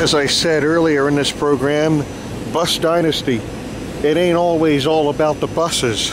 As I said earlier in this program, Bus Dynasty. It ain't always all about the buses.